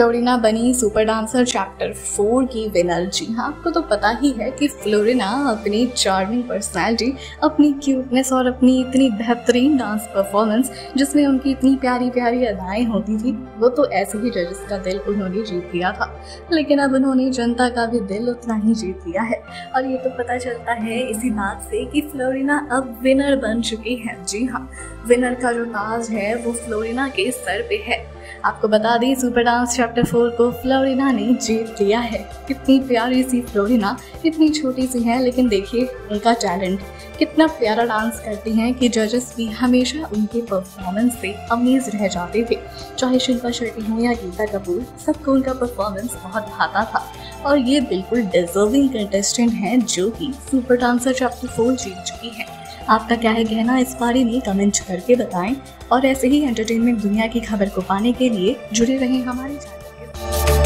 Florina बनी super dancer chapter four की winner जी। हाँ आपको तो पता ही है कि फ्लोरिना अपनी चार्मिंग पर्सनैलिटी अपनी क्यूटनेस और अपनी इतनी बेहतरीन डांस परफॉर्मेंस जिसमें उनकी इतनी प्यारी प्यारी अदाएँ होती थी, वो तो ऐसे ही जजेस का दिल उन्होंने जीत लिया था। लेकिन अब उन्होंने जनता का भी दिल उतना ही जीत लिया है। और ये तो पता चलता है इसी बात से कि फ्लोरिना अब विनर बन चुकी है। जी हाँ विनर का जो ताज है, वो फ्लोरिना के सर पे है। आपको बता दें सुपर डांस चैप्टर फोर को फ्लोरिना ने जीत लिया है। कितनी प्यारी सी फ्लोरिना कितनी छोटी सी है, लेकिन देखिए उनका टैलेंट कितना प्यारा डांस करती हैं कि जजेस भी हमेशा उनके परफॉर्मेंस से अमेज रह जाते थे। चाहे शिल्पा शेट्टी हो या गीता कपूर, सबको उनका परफॉर्मेंस बहुत भाता था। और ये बिल्कुल डिजर्विंग कंटेस्टेंट हैं जो कि सुपर डांसर चैप्टर फोर जीत चुकी है। आपका क्या है कहना? इस बारे में कमेंट करके बताएँ। और ऐसे ही एंटरटेनमेंट दुनिया की खबर को पाने के लिए जुड़े रहें हमारे साथ।